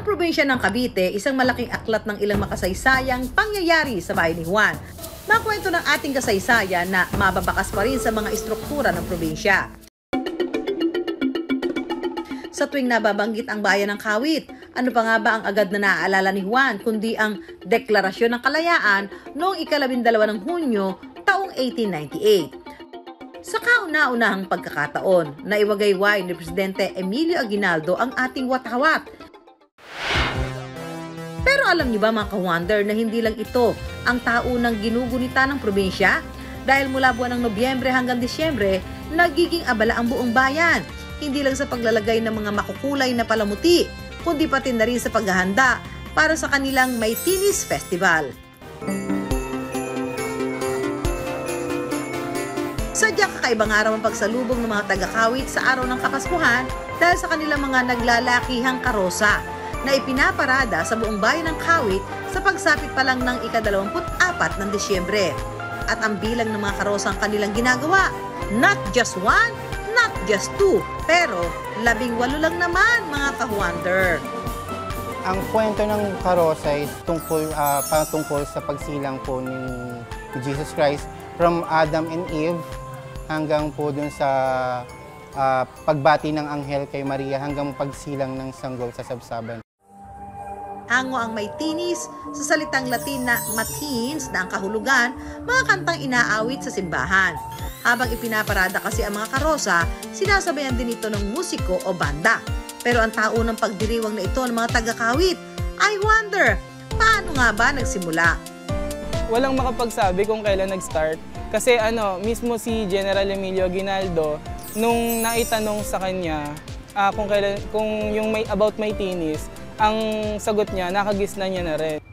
Ang probinsya ng Cavite, isang malaking aklat ng ilang makasaysayang pangyayari sa bahay ni Juan. Makwento ng ating kasaysayan na mababakas pa rin sa mga istruktura ng probinsya. Sa tuwing nababanggit ang bayan ng Kawit, ano pa nga ba ang agad na naaalala ni Juan kundi ang Deklarasyon ng Kalayaan noong ikalabindalawa ng Hunyo taong 1898. Sa kauna-unahang pagkakataon, naiwagayway ni Presidente Emilio Aguinaldo ang ating watawat pero alam niyo ba mga ka-wonder na hindi lang ito ang taunang ginugunita ng probinsya? Dahil mula buwan ng Nobyembre hanggang Disyembre, nagiging abala ang buong bayan. Hindi lang sa paglalagay ng mga makukulay na palamuti, kundi pati na rin sa paghahanda para sa kanilang May Tinis Festival. Sadyang kakaibang araw ang pagsalubong ng mga taga-kawit sa araw ng Kapaskuhan dahil sa kanilang mga naglalakihang karosa na ipinaparada sa buong bayan ng Kawit sa pagsapit pa lang ng ika-24 ng Disyembre. At ang bilang ng mga karosang kanilang ginagawa, not just one, not just two, pero labing walo lang naman mga ka-wonder. Ang kwento ng karosa is tungkol, uh, patungkol sa pagsilang po ni Jesus Christ from Adam and Eve hanggang po dun sa uh, pagbati ng anghel kay Maria hanggang pagsilang ng sanggol sa sabsaban. Hango ang may tinis sa salitang Latin na matins na ang kahulugan, mga kantang inaawit sa simbahan. Habang ipinaparada kasi ang mga karosa, sinasabayan din ito ng musiko o banda. Pero ang taunang pagdiriwang na ito ng mga taga-kawit, I wonder, paano nga ba nagsimula? Walang makapagsabi kung kailan nag-start. Kasi ano, mismo si General Emilio Aguinaldo, nung naitanong sa kanya uh, kung, kailan, kung yung may, about may tinis, ang sagot niya, nakagisna niya na rin.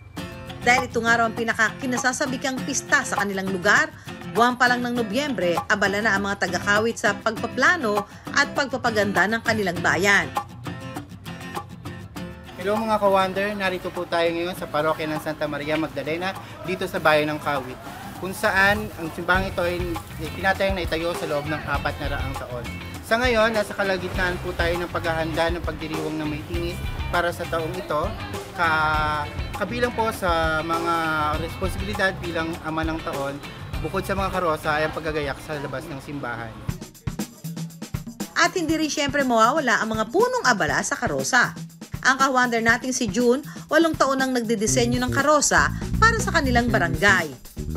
Dahil ito nga raw ang pinakakinasasabikang pista sa kanilang lugar, buwan pa lang ng Nobyembre, abala na ang mga taga-kawit sa pagpaplano at pagpapaganda ng kanilang bayan. Hello mga ka-wonder, narito po tayo ngayon sa parokya ng Santa Maria Magdalena dito sa bayan ng Kawit kung saan ang simbang ito ay pinatayang na itayo sa loob ng apat na raang taon. Sa ngayon, nasa kalagitnaan po tayo ng paghahanda ng pagdiriwang ng may tinis para sa taong ito. Ka, kabilang po sa mga responsibilidad bilang ama ng taon, bukod sa mga karosa ay ang paggagayak sa labas ng simbahan. At hindi rin siyempre mawawala ang mga punong abala sa karosa. Ang kawander nating si June, walong taon nang nagdidisenyo ng karosa para sa kanilang barangay.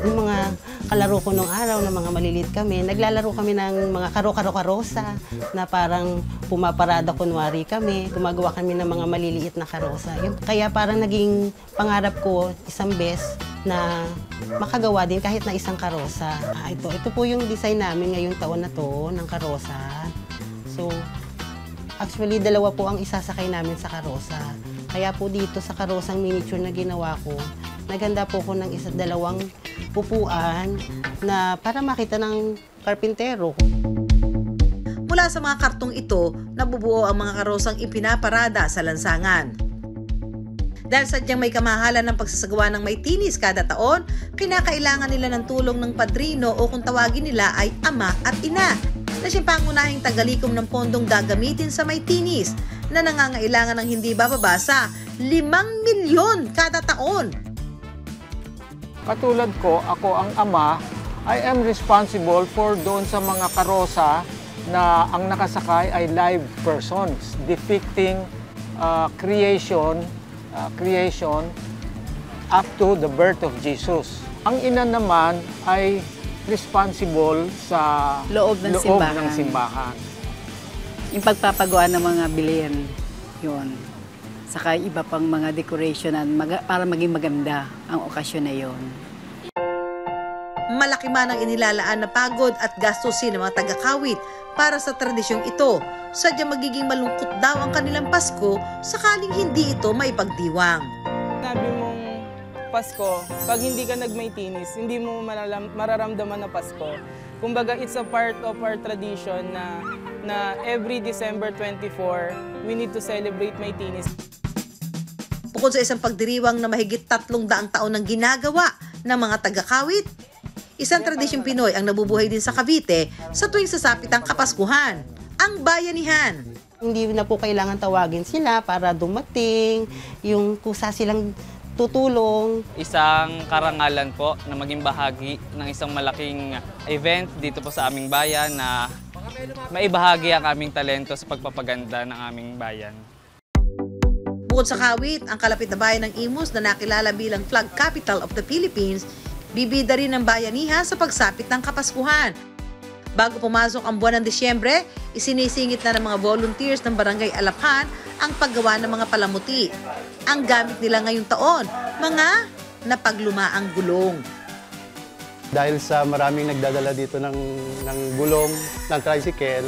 Yung mga kalaro ko nung araw na mga malilit kami, naglalaro kami ng mga karo-karo-karosa na parang pumaparada kunwari kami, gumagawa kami ng mga maliliit na karosa. Yun, kaya parang naging pangarap ko isang bes na makagawa din kahit na isang karosa. Ah, ito, ito po yung design namin ngayong taon na to ng karosa. So, actually dalawa po ang isasakay namin sa karosa. Kaya po dito sa karosang miniature na ginawa ko, naganda po ko ng isa dalawang upuan na para makita ng karpintero. Mula sa mga kartong ito, nabubuo ang mga karosang ipinaparada sa lansangan. Dahil sadyang may kamahalan ng pagsasagawa ng may tinis kada taon, kinakailangan nila ng tulong ng padrino o kung tawagin nila ay ama at ina na siya pangunahing tagalikom ng pondong gagamitin sa may tinis na nangangailangan ng hindi bababa sa 5 milyon kada taon. Katulad ko, ako ang ama, I am responsible for doon sa mga karosa na ang nakasakay ay live persons depicting uh, creation uh, creation up to the birth of Jesus. Ang ina naman ay responsible sa loob ng loob simbahan. Ng simbahan. Yung pagpapagawa ng mga bilhin, yun. Saka iba pang mga decoration mag- para maging maganda ang okasyon na yon. Malaki man ang inilalaan na pagod at gastusin ng mga taga-kawit para sa tradisyong ito. Sadyang magiging malungkot daw ang kanilang Pasko sakaling hindi ito maipagdiwang. Sabi Pasko, pag hindi ka nagmaitinis, hindi mo mararam, mararamdaman na Pasko. Kumbaga, it's a part of our tradition na, na every December 24, we need to celebrate maitinis. Bukod sa isang pagdiriwang na mahigit tatlong daang taon ng ginagawa ng mga taga-kawit, isang tradisyong Pinoy ang nabubuhay din sa Cavite sa tuwing sasapit ang Kapaskuhan, ang bayanihan. Hindi na po kailangan tawagin sila para dumating, yung kusa silang tutulong. isang karangalan po na maging bahagi ng isang malaking event dito po sa aming bayan na maibahagi ang aming talento sa pagpapaganda ng aming bayan. Bukod sa Kawit, ang kalapit na bayan ng Imus na nakilala bilang flag capital of the Philippines, bibida rin ng bayanihan sa pagsapit ng Kapaskuhan. Bago pumasok ang buwan ng Disyembre, isinisingit na ng mga volunteers ng Barangay Alapan ang paggawa ng mga palamuti. Ang gamit nila ngayong taon, mga napaglumaang gulong. Dahil sa maraming nagdadala dito ng, ng gulong, ng tricycle,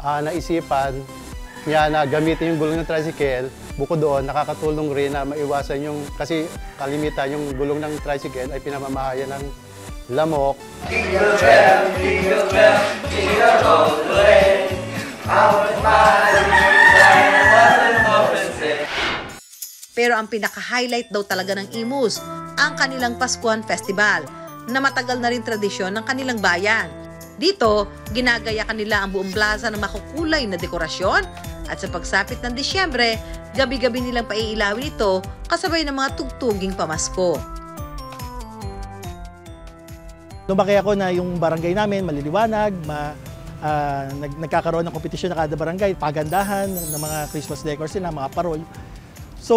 ah, naisipan niya na gamitin yung gulong ng tricycle. Bukod doon, nakakatulong rin na maiwasan yung, kasi kalimitan yung gulong ng tricycle ay pinamamahayan ng lamok. Pero ang pinaka-highlight daw talaga ng Imus, ang kanilang Paskuhan Festival, na matagal na rin tradisyon ng kanilang bayan. Dito, ginagaya kanila ang buong plaza ng makukulay na dekorasyon at sa pagsapit ng Disyembre, gabi-gabi nilang paiilawin ito kasabay ng mga tugtuging pamasko. Lumaki ako na yung barangay namin maliliwanag, ma, ah, nag, nagkakaroon ng kompetisyon na kada barangay, pagandahan ng mga Christmas decors nila, mga parol. So,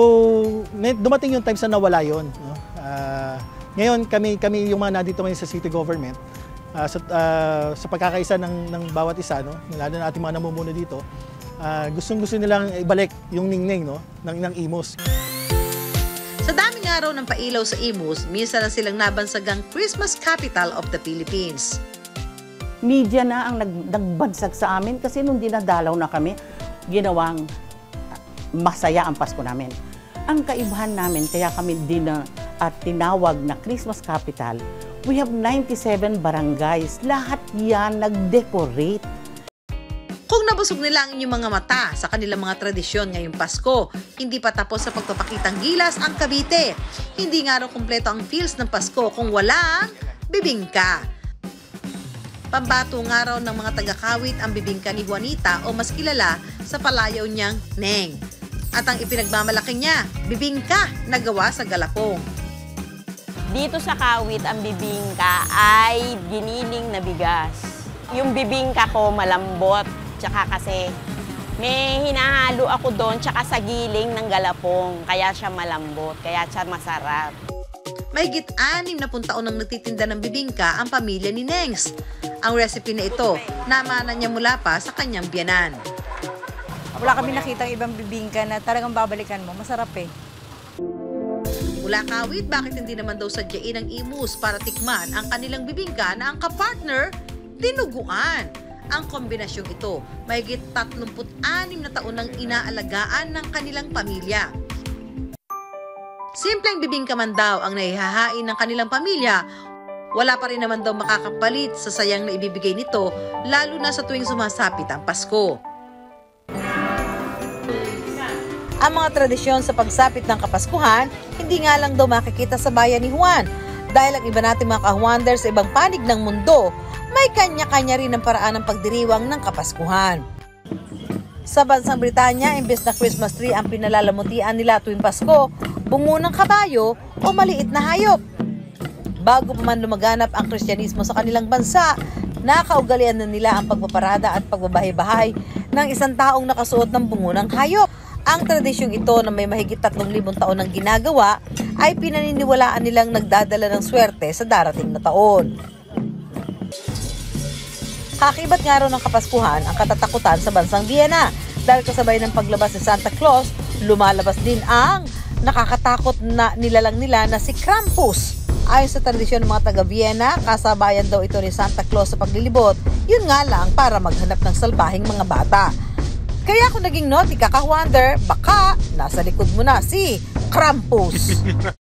may- dumating yung times na nawala yun. No? Ah, ngayon, kami, kami yung mga nandito ngayon sa city government, ah, sa, ah, sa pagkakaisa ng, ng bawat isa, no? lalo na ating mga namumuno dito, ah, gustong-gusto nilang ibalik yung ningning no? ng, ng IMOS. Sa daming araw ng pailaw sa Imus, minsan na silang nabansagang Christmas capital of the Philippines. media na ang nag, nagbansag sa amin kasi nung dinadalaw na kami, ginawang masaya ang Pasko namin. Ang kaibahan namin, kaya kami din na, at tinawag na Christmas Capital, we have 97 barangays. Lahat yan nag-decorate. Kung nabusog nila ang inyong mga mata sa kanilang mga tradisyon ngayong Pasko, hindi pa tapos sa pagpapakitang gilas ang Cavite. Hindi nga raw kumpleto ang feels ng Pasko kung walang bibingka. Pambato nga raw ng mga taga-kawit ang bibingka ni Juanita o mas kilala sa palayaw niyang Neng. At ang ipinagmamalaki niya, bibingka na gawa sa galapong. Dito sa kawit, ang bibingka ay giniling na bigas. Yung bibingka ko malambot, tsaka kasi may hinahalo ako doon, tsaka sa giling ng galapong. Kaya siya malambot, kaya siya masarap. Mahigit anim na taon nang nagtitinda ng bibingka ang pamilya ni Nengs. Ang recipe na ito, namana niya mula pa sa kanyang biyanan. Wala kami nakita ibang bibingka na talagang babalikan mo. Masarap eh. Mula kawit, bakit hindi naman daw sadyain ng imus para tikman ang kanilang bibingka na ang kapartner, dinuguan. Ang kombinasyong ito, mahigit 36 na taon nang inaalagaan ng kanilang pamilya. Simpleng bibingka man daw ang naihahain ng kanilang pamilya, wala pa rin naman daw makakapalit sa sayang na ibibigay nito, lalo na sa tuwing sumasapit ang Pasko. Ang mga tradisyon sa pagsapit ng Kapaskuhan, hindi nga lang daw makikita sa bayan ni Juan. Dahil ang iba nating mga kahuander sa ibang panig ng mundo, may kanya-kanya rin ang paraan ng pagdiriwang ng Kapaskuhan. Sa bansang Britanya, imbes na Christmas tree ang pinalalamutian nila tuwing Pasko, bungo ng kabayo o maliit na hayop. Bago pa man lumaganap ang Kristyanismo sa kanilang bansa, nakaugalian na nila ang pagpaparada at pagbabahay-bahay ng isang taong nakasuot ng bungo ng hayop. Ang tradisyong ito na may mahigit 3,000 taon ng ginagawa ay pinaniniwalaan nilang nagdadala ng swerte sa darating na taon. Kakibat nga ng Kapaskuhan ang katatakutan sa bansang Vienna dahil kasabay ng paglabas ni Santa Claus, lumalabas din ang nakakatakot na nilalang nila na si Krampus. Ayon sa tradisyon ng mga taga Vienna, kasabayan daw ito ni Santa Claus sa paglilibot, yun nga lang para maghanap ng salbahing mga bata. Kaya kung naging naughty ka ka-wonder, baka nasa likod mo na si Krampus.